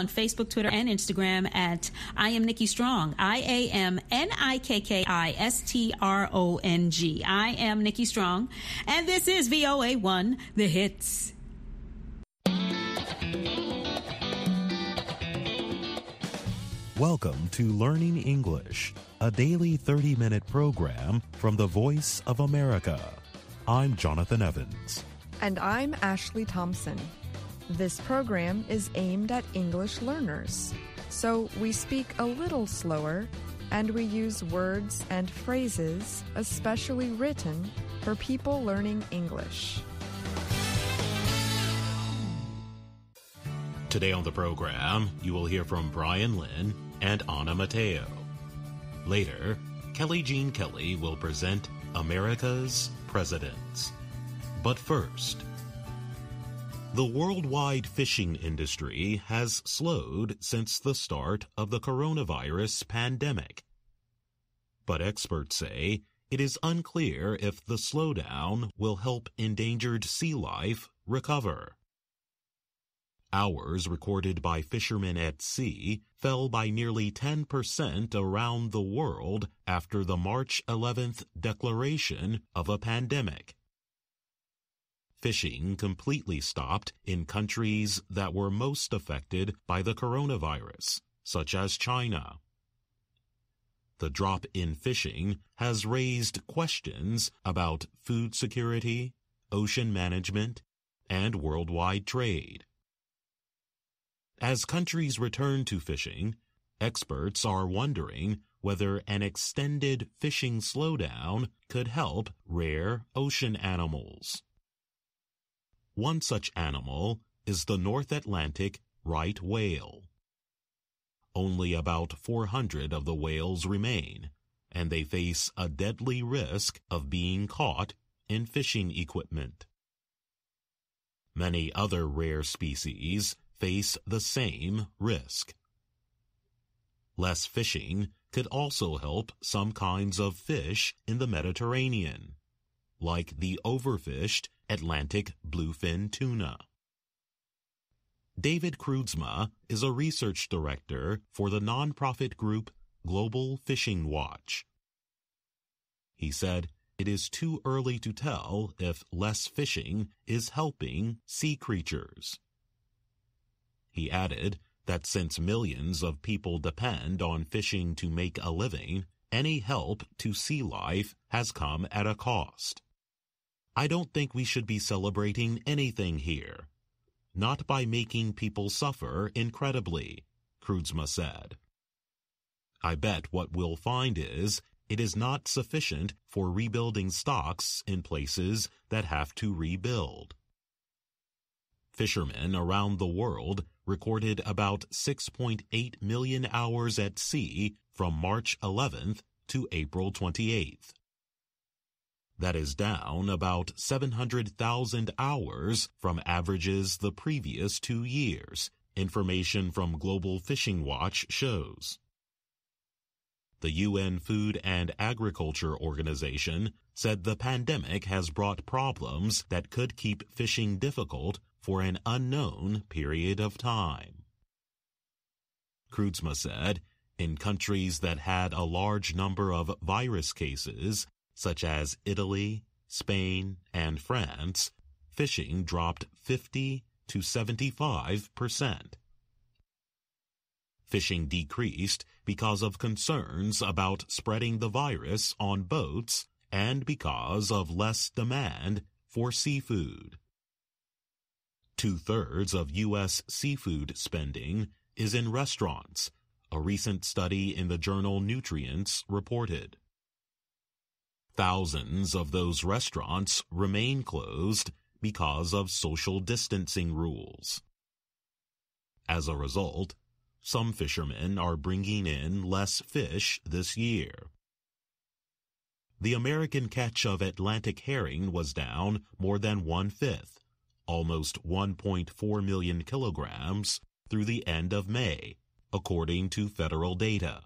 on Facebook, Twitter, and Instagram at I am Nikki Strong. I A M N I K K I S T R O N G. I am Nikki Strong. And this is VOA 1, The Hits. Welcome to Learning English, a daily 30 minute program from the Voice of America. I'm Jonathan Evans. And I'm Ashley Thompson. This program is aimed at English learners, so we speak a little slower and we use words and phrases especially written for people learning English. Today on the program, you will hear from Brian Lynn and Anna Matteo. Later, Kelly Jean Kelly will present America's Presidents. But first, the worldwide fishing industry has slowed since the start of the coronavirus pandemic. But experts say it is unclear if the slowdown will help endangered sea life recover. Hours recorded by fishermen at sea fell by nearly 10% around the world after the March 11th declaration of a pandemic. Fishing completely stopped in countries that were most affected by the coronavirus, such as China. The drop in fishing has raised questions about food security, ocean management, and worldwide trade. As countries return to fishing, experts are wondering whether an extended fishing slowdown could help rare ocean animals. One such animal is the North Atlantic right whale. Only about 400 of the whales remain, and they face a deadly risk of being caught in fishing equipment. Many other rare species face the same risk. Less fishing could also help some kinds of fish in the Mediterranean, like the overfished Atlantic bluefin tuna. David Kroodsma is a research director for the nonprofit group Global Fishing Watch. He said, it is too early to tell if less fishing is helping sea creatures. He added that since millions of people depend on fishing to make a living, any help to sea life has come at a cost. I don't think we should be celebrating anything here. Not by making people suffer incredibly, Kroodsma said. I bet what we'll find is it is not sufficient for rebuilding stocks in places that have to rebuild. Fishermen around the world recorded about 6.8 million hours at sea from March 11th to April 28th. That is down about 700,000 hours from averages the previous two years, information from Global Fishing Watch shows. The UN Food and Agriculture Organization said the pandemic has brought problems that could keep fishing difficult for an unknown period of time. Kroodsma said, in countries that had a large number of virus cases, such as Italy, Spain, and France, fishing dropped 50 to 75 percent. Fishing decreased because of concerns about spreading the virus on boats and because of less demand for seafood. Two thirds of U.S. seafood spending is in restaurants, a recent study in the journal Nutrients reported. Thousands of those restaurants remain closed because of social distancing rules. As a result, some fishermen are bringing in less fish this year. The American catch of Atlantic herring was down more than one fifth almost 1.4 million kilograms through the end of May, according to federal data.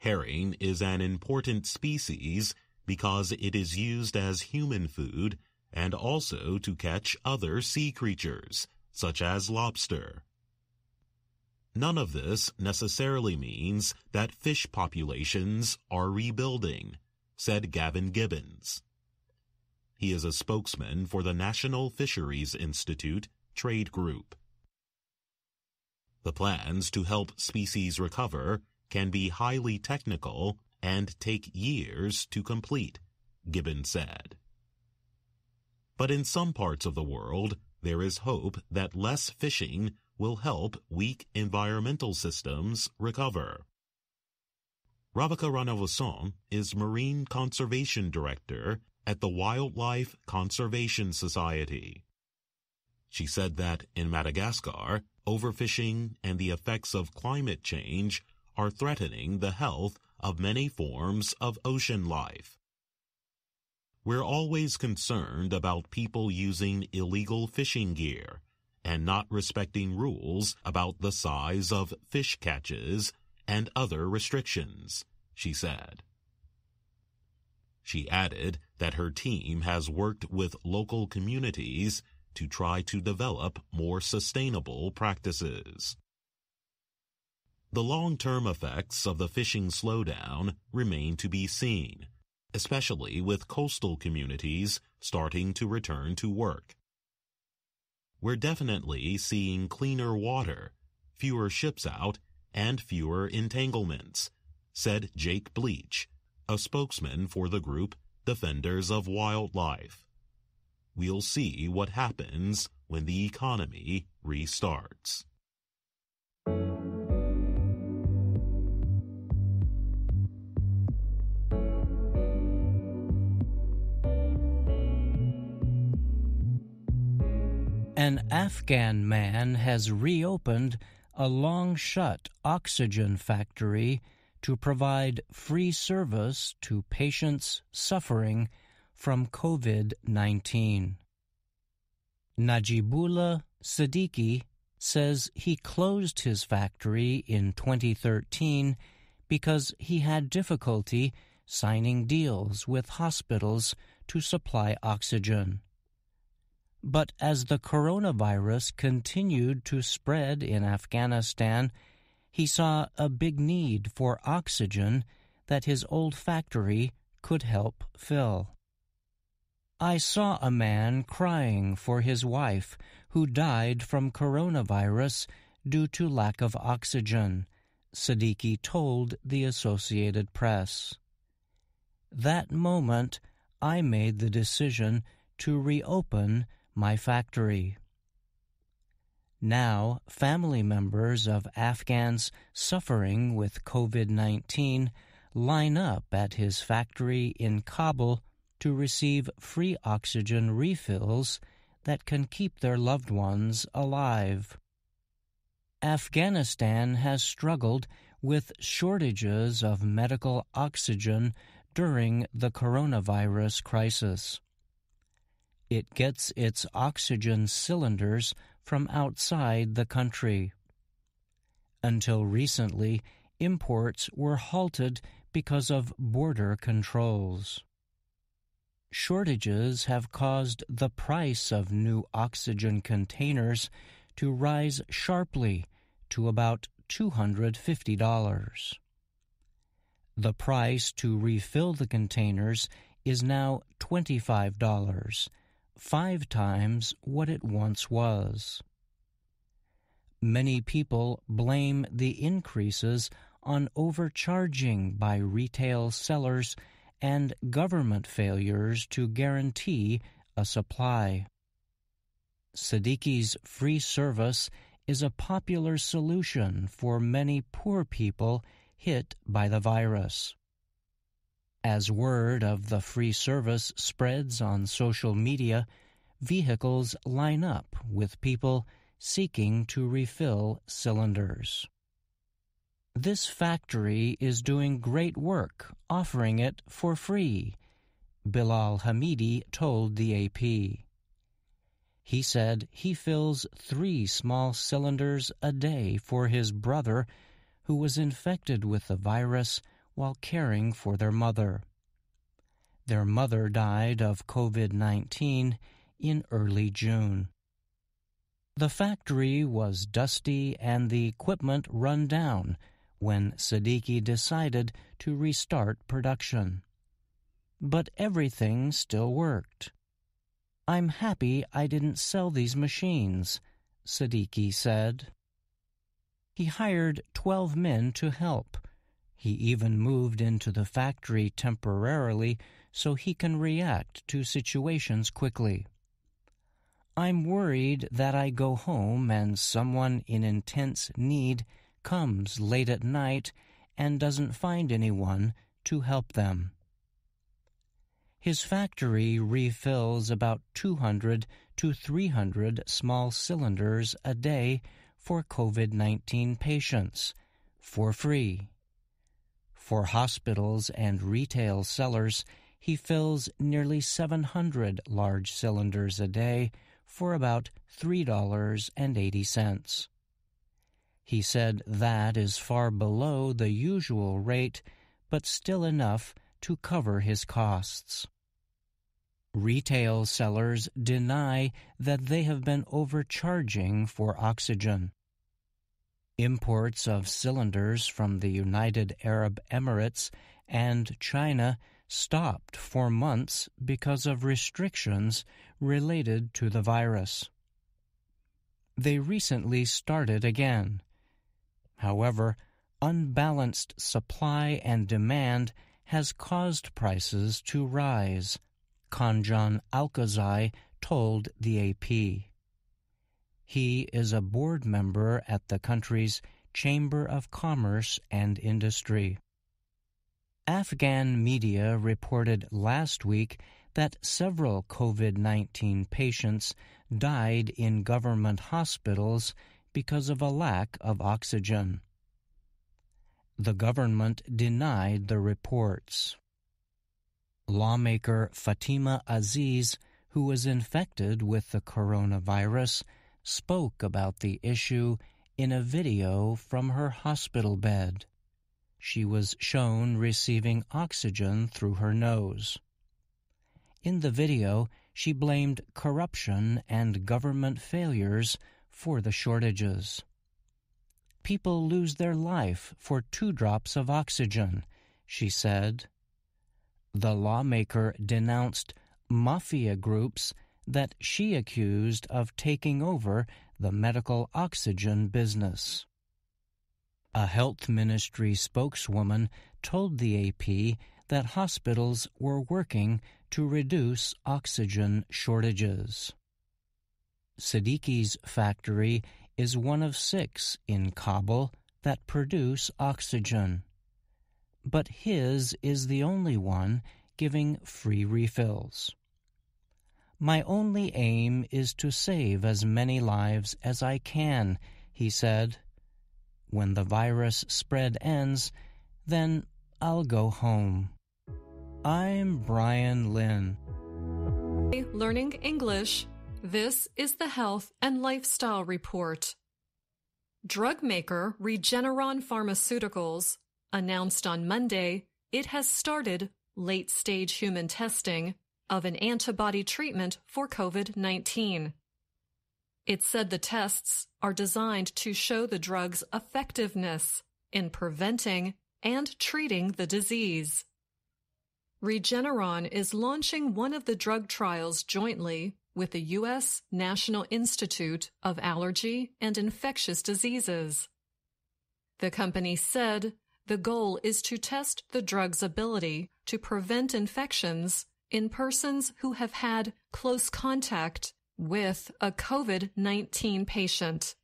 Herring is an important species because it is used as human food and also to catch other sea creatures, such as lobster. None of this necessarily means that fish populations are rebuilding, said Gavin Gibbons. He is a spokesman for the National Fisheries Institute Trade Group. The plans to help species recover can be highly technical and take years to complete, Gibbon said. But in some parts of the world, there is hope that less fishing will help weak environmental systems recover. Ravika Ranavasan is Marine Conservation Director at the Wildlife Conservation Society. She said that in Madagascar, overfishing and the effects of climate change are threatening the health of many forms of ocean life. We're always concerned about people using illegal fishing gear and not respecting rules about the size of fish catches and other restrictions, she said. She added that her team has worked with local communities to try to develop more sustainable practices. The long-term effects of the fishing slowdown remain to be seen, especially with coastal communities starting to return to work. We're definitely seeing cleaner water, fewer ships out, and fewer entanglements, said Jake Bleach, a spokesman for the group Defenders of Wildlife. We'll see what happens when the economy restarts. An Afghan man has reopened a long shut oxygen factory to provide free service to patients suffering from COVID 19. Najibullah Siddiqui says he closed his factory in 2013 because he had difficulty signing deals with hospitals to supply oxygen. But as the coronavirus continued to spread in Afghanistan, he saw a big need for oxygen that his old factory could help fill. I saw a man crying for his wife who died from coronavirus due to lack of oxygen, Siddiqui told the Associated Press. That moment, I made the decision to reopen my factory. Now, family members of Afghans suffering with COVID 19 line up at his factory in Kabul to receive free oxygen refills that can keep their loved ones alive. Afghanistan has struggled with shortages of medical oxygen during the coronavirus crisis. It gets its oxygen cylinders from outside the country. Until recently, imports were halted because of border controls. Shortages have caused the price of new oxygen containers to rise sharply to about $250. The price to refill the containers is now $25 five times what it once was. Many people blame the increases on overcharging by retail sellers and government failures to guarantee a supply. Siddiqui's free service is a popular solution for many poor people hit by the virus. As word of the free service spreads on social media, vehicles line up with people seeking to refill cylinders. This factory is doing great work offering it for free, Bilal Hamidi told the AP. He said he fills three small cylinders a day for his brother who was infected with the virus while caring for their mother. Their mother died of COVID 19 in early June. The factory was dusty and the equipment run down when Siddiqui decided to restart production. But everything still worked. I'm happy I didn't sell these machines, Siddiqui said. He hired 12 men to help. He even moved into the factory temporarily so he can react to situations quickly. I'm worried that I go home and someone in intense need comes late at night and doesn't find anyone to help them. His factory refills about 200 to 300 small cylinders a day for COVID 19 patients for free. For hospitals and retail sellers, he fills nearly 700 large cylinders a day for about $3.80. He said that is far below the usual rate, but still enough to cover his costs. Retail sellers deny that they have been overcharging for oxygen. Imports of cylinders from the United Arab Emirates and China stopped for months because of restrictions related to the virus. They recently started again. However, unbalanced supply and demand has caused prices to rise, Kanjan Alkazai told the AP. He is a board member at the country's Chamber of Commerce and Industry. Afghan media reported last week that several COVID 19 patients died in government hospitals because of a lack of oxygen. The government denied the reports. Lawmaker Fatima Aziz, who was infected with the coronavirus, spoke about the issue in a video from her hospital bed she was shown receiving oxygen through her nose. In the video, she blamed corruption and government failures for the shortages. People lose their life for two drops of oxygen, she said. The lawmaker denounced mafia groups that she accused of taking over the medical oxygen business. A health ministry spokeswoman told the AP that hospitals were working to reduce oxygen shortages. Siddiqui's factory is one of six in Kabul that produce oxygen. But his is the only one giving free refills. My only aim is to save as many lives as I can, he said. When the virus spread ends, then I'll go home. I'm Brian Lynn. Learning English. This is the Health and Lifestyle Report. Drug maker Regeneron Pharmaceuticals announced on Monday it has started late stage human testing of an antibody treatment for COVID 19. It said the tests are designed to show the drug's effectiveness in preventing and treating the disease. Regeneron is launching one of the drug trials jointly with the U.S. National Institute of Allergy and Infectious Diseases. The company said the goal is to test the drug's ability to prevent infections in persons who have had close contact with a COVID 19 patient.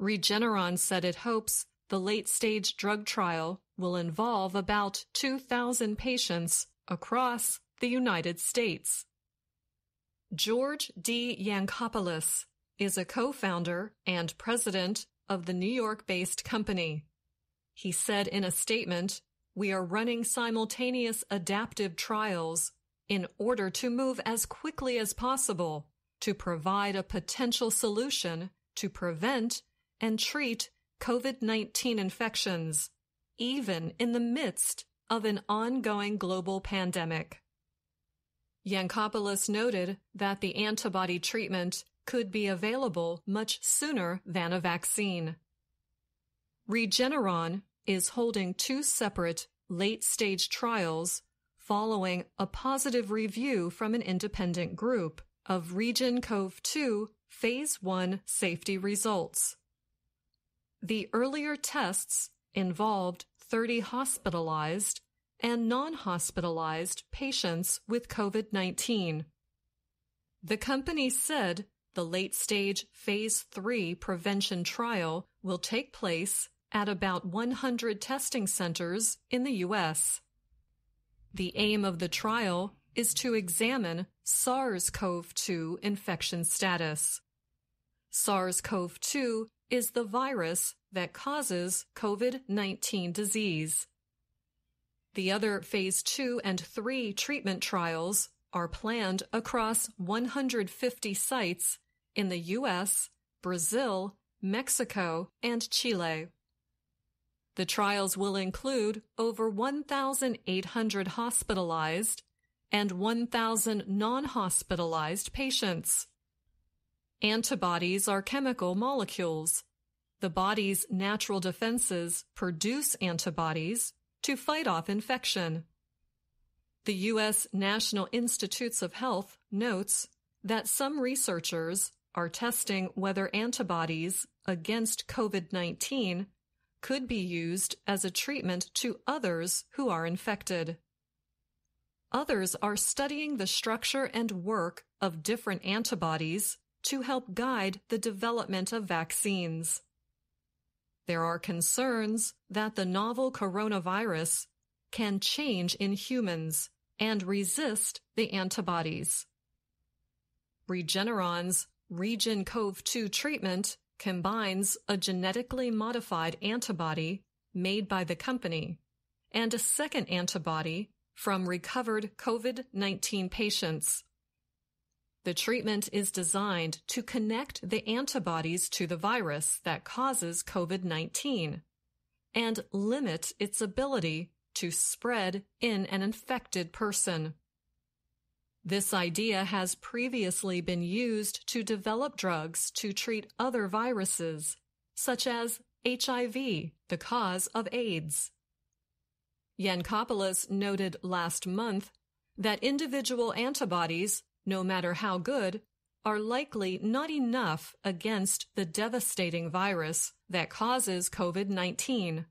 Regeneron said it hopes the late stage drug trial will involve about 2,000 patients across the United States. George D. Yancopoulos is a co founder and president of the New York based company. He said in a statement, We are running simultaneous adaptive trials in order to move as quickly as possible to provide a potential solution to prevent and treat COVID 19 infections, even in the midst of an ongoing global pandemic. Yancopoulos noted that the antibody treatment could be available much sooner than a vaccine. Regeneron is holding two separate late stage trials following a positive review from an independent group of REGN-COV2 Phase 1 safety results. The earlier tests involved 30 hospitalized and non hospitalized patients with COVID 19. The company said the late stage Phase 3 prevention trial will take place at about 100 testing centers in the U.S. The aim of the trial is to examine SARS CoV 2 infection status. SARS CoV 2 is the virus that causes COVID 19 disease. The other Phase 2 and 3 treatment trials are planned across 150 sites in the U.S., Brazil, Mexico, and Chile. The trials will include over 1,800 hospitalized and 1,000 non hospitalized patients. Antibodies are chemical molecules. The body's natural defenses produce antibodies to fight off infection. The U.S. National Institutes of Health notes that some researchers are testing whether antibodies against COVID 19 could be used as a treatment to others who are infected. Others are studying the structure and work of different antibodies to help guide the development of vaccines. There are concerns that the novel coronavirus can change in humans and resist the antibodies. Regeneron's REGN-COV2 treatment combines a genetically modified antibody made by the company and a second antibody from recovered COVID 19 patients. The treatment is designed to connect the antibodies to the virus that causes COVID 19 and limit its ability to spread in an infected person. This idea has previously been used to develop drugs to treat other viruses, such as HIV, the cause of AIDS. Yancopoulos noted last month that individual antibodies, no matter how good, are likely not enough against the devastating virus that causes COVID 19,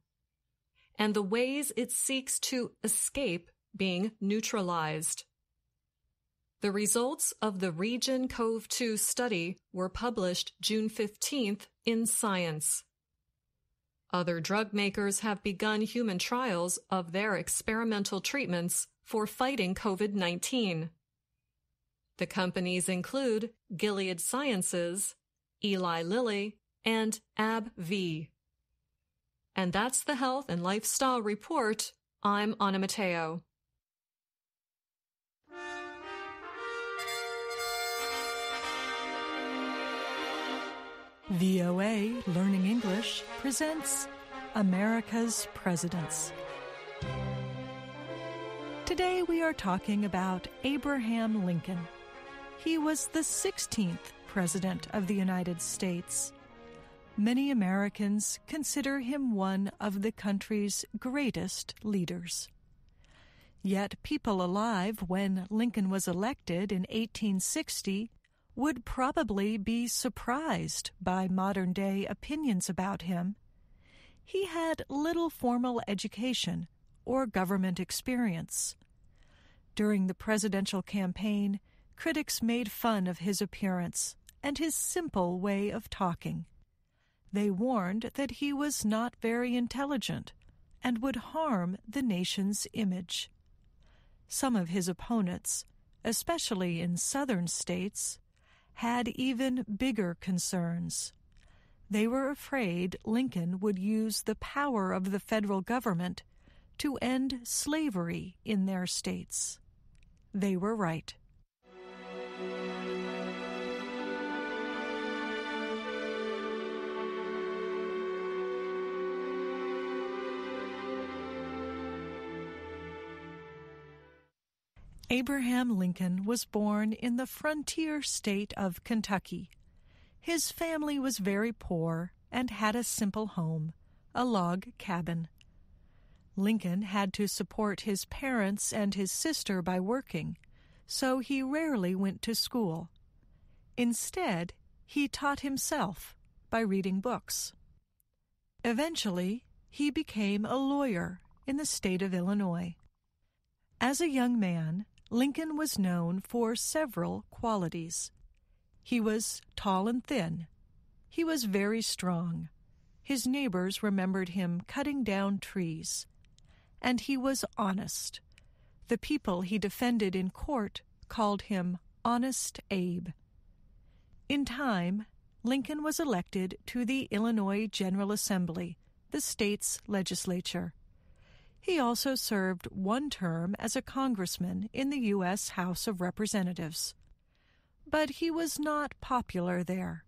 and the ways it seeks to escape being neutralized. The results of the REGN-COV2 study were published June 15th in Science. Other drug makers have begun human trials of their experimental treatments for fighting COVID 19. The companies include Gilead Sciences, Eli Lilly, and AbbVie. And that's the Health and Lifestyle Report. I'm Anna Matteo. VOA Learning English presents America's Presidents. Today we are talking about Abraham Lincoln. He was the 16th President of the United States. Many Americans consider him one of the country's greatest leaders. Yet people alive when Lincoln was elected in 1860 would probably be surprised by modern day opinions about him. He had little formal education or government experience. During the presidential campaign, critics made fun of his appearance and his simple way of talking. They warned that he was not very intelligent and would harm the nation's image. Some of his opponents, especially in southern states, had even bigger concerns. They were afraid Lincoln would use the power of the federal government to end slavery in their states. They were right. Abraham Lincoln was born in the frontier state of Kentucky His family was very poor and had a simple home, a log cabin. Lincoln had to support his parents and his sister by working, so he rarely went to school. Instead, he taught himself by reading books. Eventually, he became a lawyer in the state of Illinois. As a young man, Lincoln was known for several qualities. He was tall and thin. He was very strong. His neighbors remembered him cutting down trees. And he was honest. The people he defended in court called him Honest Abe. In time, Lincoln was elected to the Illinois General Assembly, the state's legislature. He also served one term as a congressman in the U.S. House of Representatives. But he was not popular there.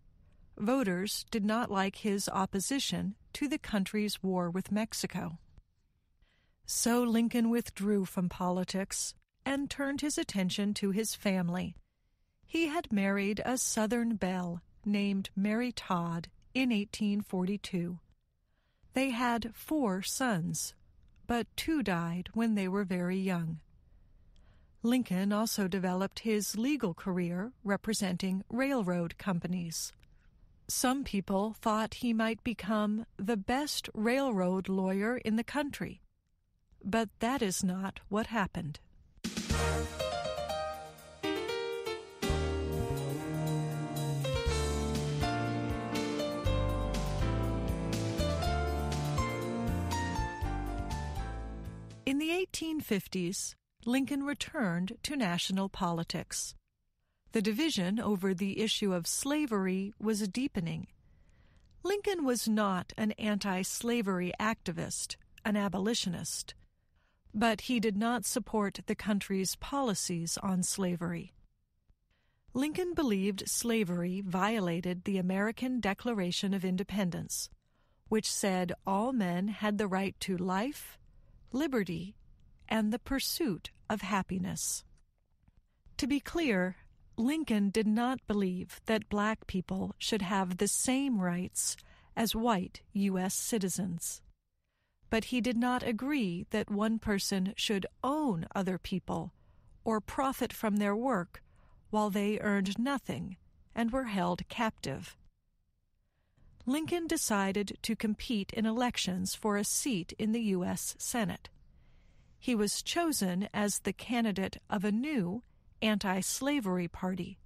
Voters did not like his opposition to the country's war with Mexico. So Lincoln withdrew from politics and turned his attention to his family. He had married a Southern belle named Mary Todd in 1842. They had four sons, but two died when they were very young. Lincoln also developed his legal career representing railroad companies. Some people thought he might become the best railroad lawyer in the country, but that is not what happened. In the 1850s, Lincoln returned to national politics. The division over the issue of slavery was deepening. Lincoln was not an anti slavery activist, an abolitionist, but he did not support the country's policies on slavery. Lincoln believed slavery violated the American Declaration of Independence, which said all men had the right to life, liberty, and the pursuit of happiness. To be clear, Lincoln did not believe that black people should have the same rights as white U.S. citizens. But he did not agree that one person should own other people or profit from their work while they earned nothing and were held captive. Lincoln decided to compete in elections for a seat in the U.S. Senate he was chosen as the candidate of a new anti slavery party.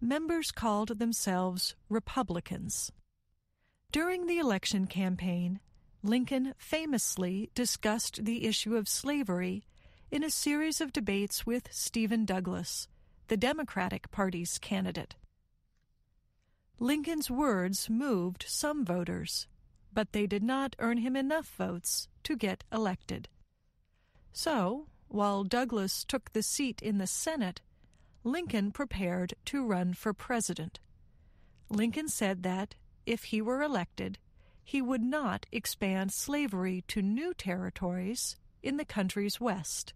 Members called themselves Republicans. During the election campaign, Lincoln famously discussed the issue of slavery in a series of debates with Stephen Douglas, the Democratic Party's candidate. Lincoln's words moved some voters, but they did not earn him enough votes to get elected. So, while Douglas took the seat in the Senate, Lincoln prepared to run for president. Lincoln said that, if he were elected, he would not expand slavery to new territories in the country's West.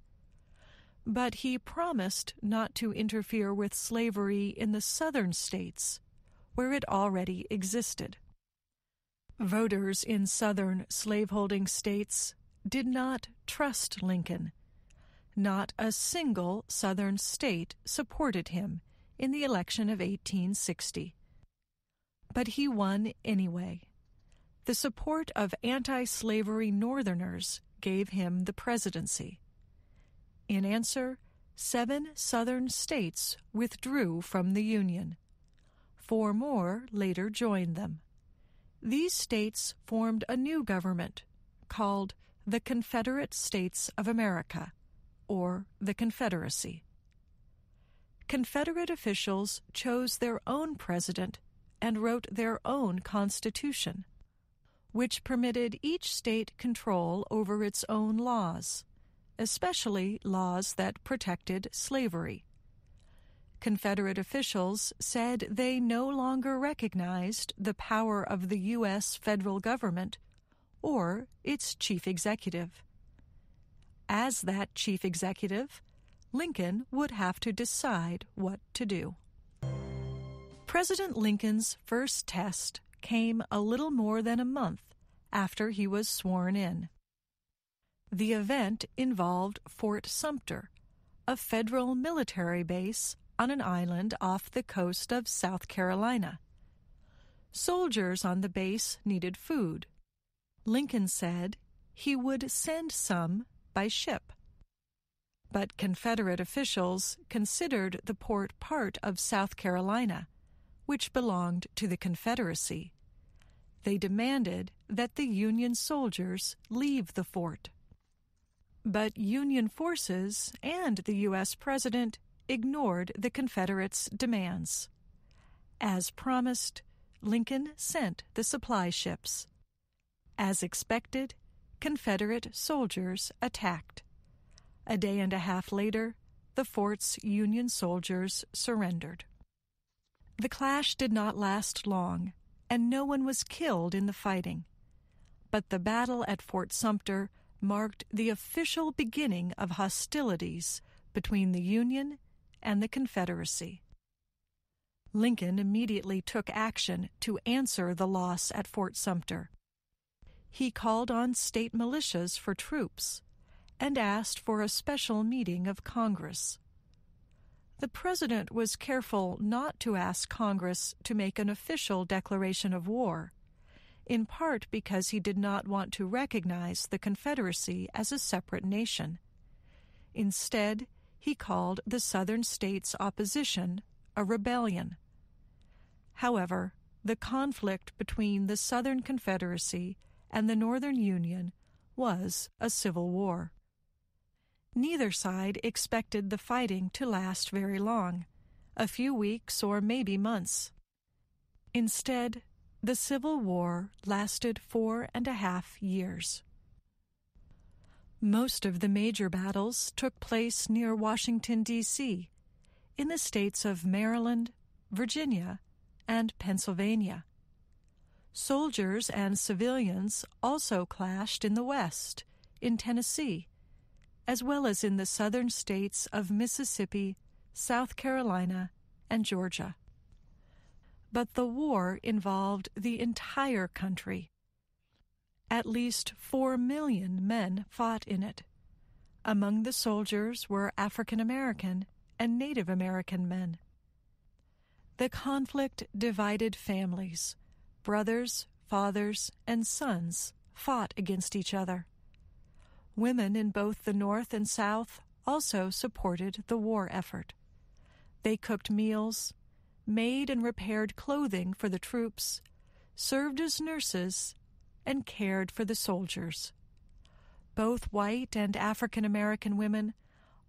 But he promised not to interfere with slavery in the southern states, where it already existed. Voters in southern slaveholding states did not trust Lincoln. Not a single Southern state supported him in the election of 1860. But he won anyway. The support of anti slavery Northerners gave him the presidency. In answer, seven Southern states withdrew from the Union. Four more later joined them. These states formed a new government called the Confederate States of America, or the Confederacy. Confederate officials chose their own president and wrote their own constitution, which permitted each state control over its own laws, especially laws that protected slavery. Confederate officials said they no longer recognized the power of the U.S. federal government or its chief executive. As that chief executive, Lincoln would have to decide what to do. President Lincoln's first test came a little more than a month after he was sworn in. The event involved Fort Sumter, a federal military base on an island off the coast of South Carolina. Soldiers on the base needed food. Lincoln said he would send some by ship. But Confederate officials considered the port part of South Carolina, which belonged to the Confederacy. They demanded that the Union soldiers leave the fort. But Union forces and the U.S. President ignored the Confederates' demands. As promised, Lincoln sent the supply ships. As expected, Confederate soldiers attacked. A day and a half later, the fort's Union soldiers surrendered. The clash did not last long, and no one was killed in the fighting. But the battle at Fort Sumter marked the official beginning of hostilities between the Union and the Confederacy. Lincoln immediately took action to answer the loss at Fort Sumter. He called on state militias for troops and asked for a special meeting of Congress. The President was careful not to ask Congress to make an official declaration of war in part because he did not want to recognize the Confederacy as a separate nation. Instead, he called the Southern states' opposition a rebellion. However, the conflict between the Southern Confederacy and the Northern Union was a civil war. Neither side expected the fighting to last very long a few weeks or maybe months. Instead, the Civil War lasted four and a half years. Most of the major battles took place near Washington, D.C., in the states of Maryland, Virginia, and Pennsylvania. Soldiers and civilians also clashed in the West, in Tennessee, as well as in the southern states of Mississippi, South Carolina, and Georgia but the war involved the entire country. At least four million men fought in it. Among the soldiers were African American and Native American men. The conflict divided families. Brothers, fathers, and sons fought against each other. Women in both the North and South also supported the war effort. They cooked meals, made and repaired clothing for the troops, served as nurses, and cared for the soldiers. Both white and African American women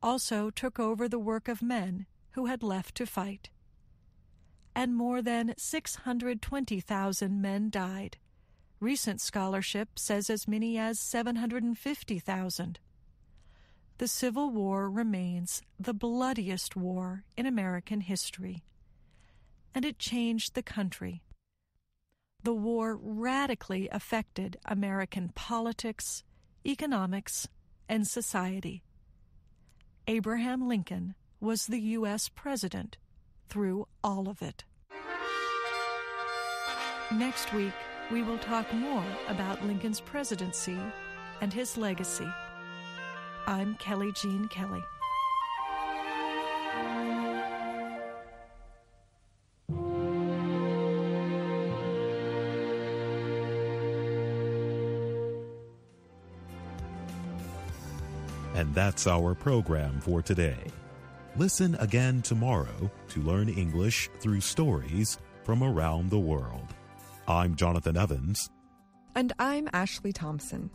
also took over the work of men who had left to fight. And more than 620,000 men died. Recent scholarship says as many as 750,000. The Civil War remains the bloodiest war in American history and it changed the country. The war radically affected American politics, economics, and society. Abraham Lincoln was the U.S. President through all of it. Next week, we will talk more about Lincoln's presidency and his legacy. I'm Kelly Jean Kelly. And that's our program for today. Listen again tomorrow to learn English through stories from around the world. I'm Jonathan Evans. And I'm Ashley Thompson.